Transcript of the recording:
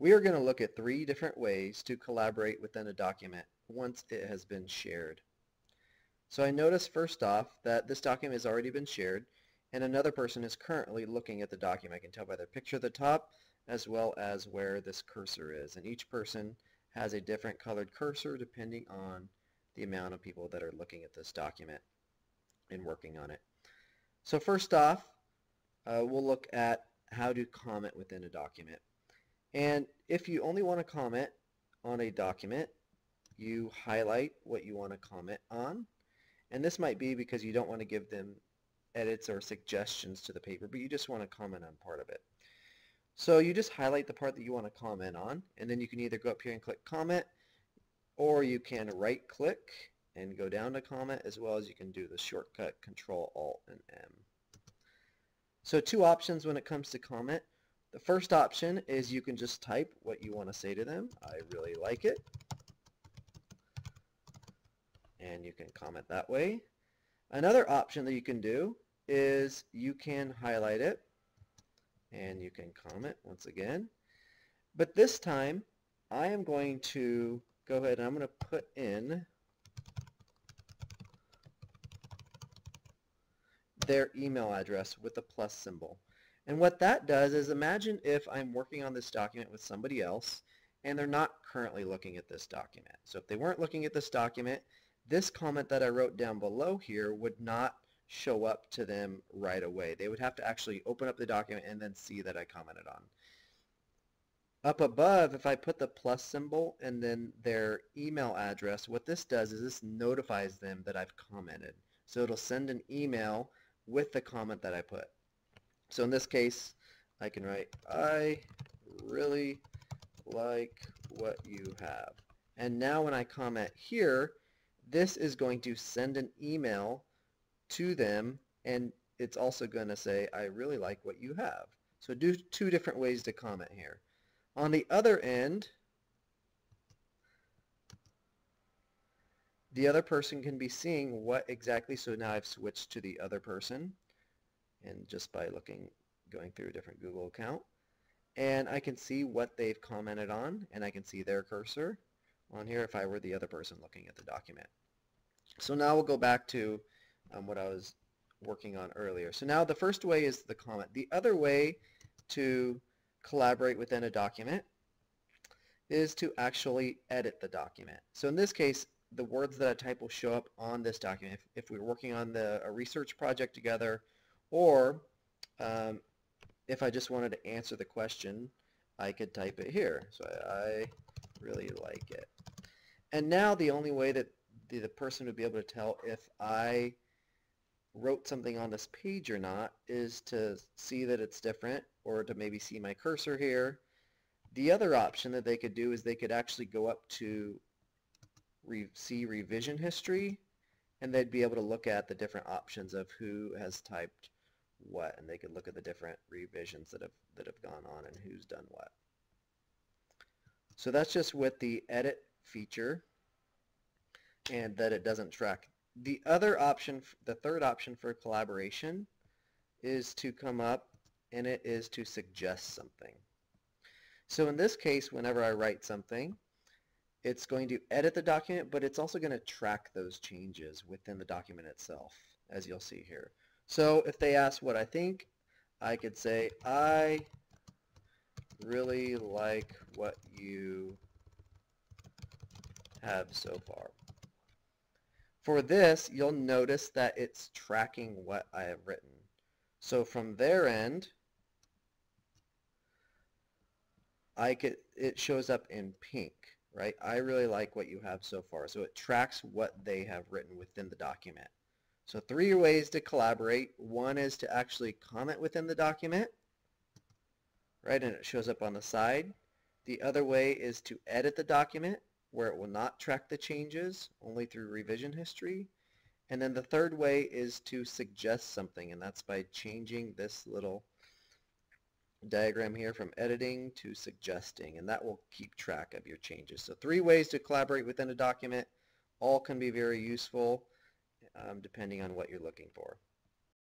We are going to look at three different ways to collaborate within a document once it has been shared. So I notice first off that this document has already been shared and another person is currently looking at the document. I can tell by the picture at the top as well as where this cursor is. And each person has a different colored cursor depending on the amount of people that are looking at this document and working on it. So first off, uh, we'll look at how to comment within a document. And if you only want to comment on a document, you highlight what you want to comment on. And this might be because you don't want to give them edits or suggestions to the paper, but you just want to comment on part of it. So you just highlight the part that you want to comment on, and then you can either go up here and click comment, or you can right click and go down to comment, as well as you can do the shortcut Control Alt and M. So two options when it comes to comment. The first option is you can just type what you want to say to them. I really like it. And you can comment that way. Another option that you can do is you can highlight it and you can comment once again. But this time I am going to go ahead and I'm going to put in their email address with a plus symbol. And what that does is imagine if I'm working on this document with somebody else and they're not currently looking at this document. So if they weren't looking at this document, this comment that I wrote down below here would not show up to them right away. They would have to actually open up the document and then see that I commented on. Up above, if I put the plus symbol and then their email address, what this does is this notifies them that I've commented. So it'll send an email with the comment that I put. So in this case, I can write, I really like what you have. And now when I comment here, this is going to send an email to them and it's also going to say, I really like what you have. So do two different ways to comment here. On the other end, the other person can be seeing what exactly, so now I've switched to the other person and just by looking, going through a different Google account. And I can see what they've commented on, and I can see their cursor on here if I were the other person looking at the document. So now we'll go back to um, what I was working on earlier. So now the first way is the comment. The other way to collaborate within a document is to actually edit the document. So in this case, the words that I type will show up on this document. If, if we are working on the, a research project together or um, if I just wanted to answer the question, I could type it here. So I, I really like it. And now the only way that the, the person would be able to tell if I wrote something on this page or not is to see that it's different or to maybe see my cursor here. The other option that they could do is they could actually go up to re see revision history and they'd be able to look at the different options of who has typed what and they could look at the different revisions that have that have gone on and who's done what. So that's just with the edit feature and that it doesn't track. The other option, the third option for collaboration is to come up and it is to suggest something. So in this case, whenever I write something, it's going to edit the document, but it's also going to track those changes within the document itself, as you'll see here. So if they ask what I think, I could say, I really like what you have so far. For this, you'll notice that it's tracking what I have written. So from their end, I could, it shows up in pink, right? I really like what you have so far. So it tracks what they have written within the document. So three ways to collaborate. One is to actually comment within the document, right, and it shows up on the side. The other way is to edit the document, where it will not track the changes, only through revision history. And then the third way is to suggest something, and that's by changing this little diagram here from editing to suggesting, and that will keep track of your changes. So three ways to collaborate within a document. All can be very useful um, depending on what you're looking for.